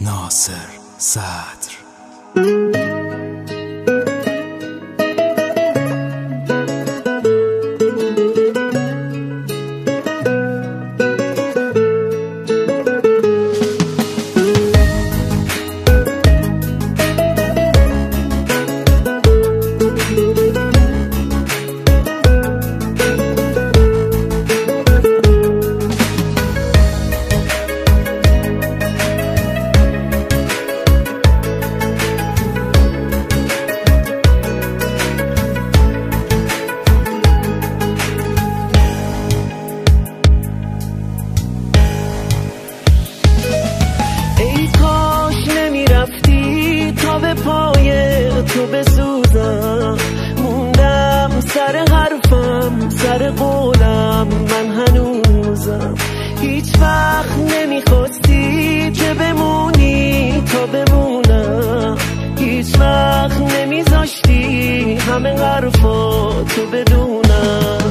ناصر صدر. سر قولم من هنوزم. هیچ وقت نمی‌خواستی که بمونی؟ تا بمونم. هیچ وقت نمیذاشتی همه حرفا تو بدونم.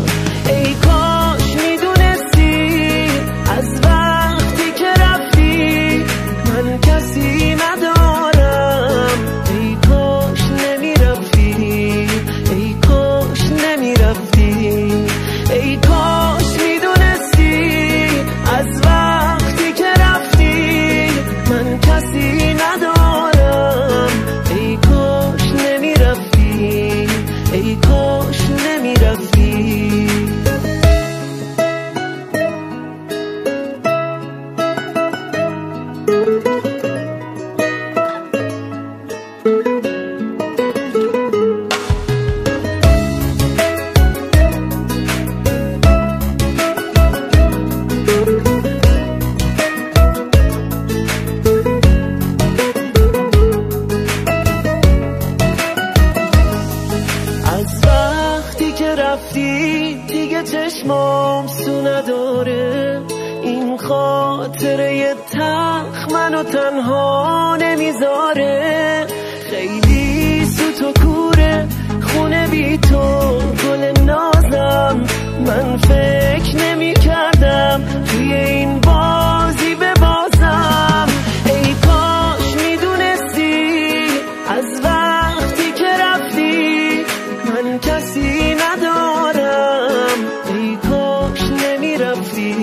رفتی دیگه چشمام سو نداره این خاطره تلخ منو تنها نمی‌ذاره. خیلی سوت و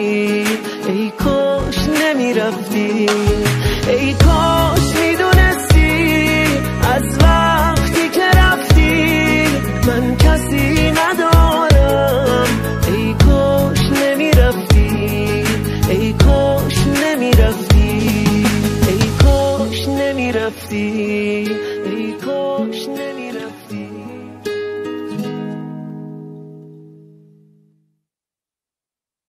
ای کاش نمی‌رفتی. ای کاش می‌دونستی از وقتی که رفتی من کسی ندارم. ای کاش نمی‌رفتی. ای کاش نمی‌رفتی. ای کاش نمی‌رفتی.